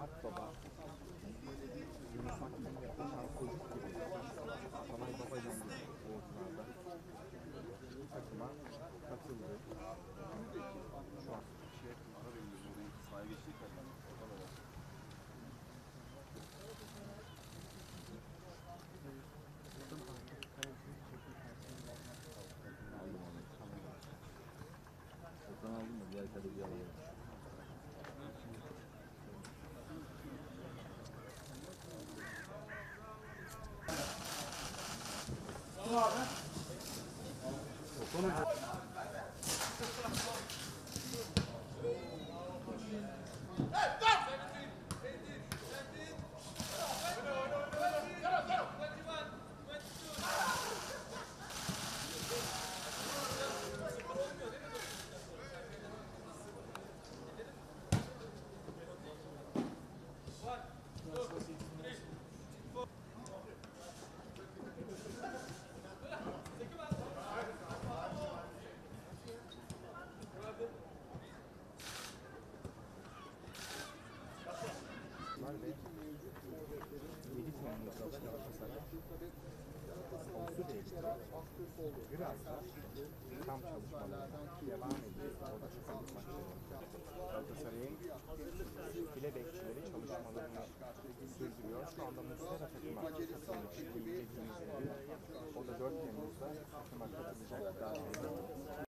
Akbaba, Yunus Akgün ve Okan Kocuk gibi Tanay Babacan gibi oyuncularda takıma katıldı. Şu an kişiye ara veriyoruz. Orayı sahaya geçtik. Orada var. Oradan aldım da diğer kadeyi alayım. هذا var ve Melih Mehmet'le Galatasaray Avusturya ekibi biraz da tam çalışmalarına devam ediyor. Orada çok önemli maçlar Galatasaray'ın file bekçileri çalışmalarını sürdürüyor. Şu anda Muslera takıma katılmış gibi bildiğiniz gibi. O da 4 Temmuz'da takıma katılacak. Daha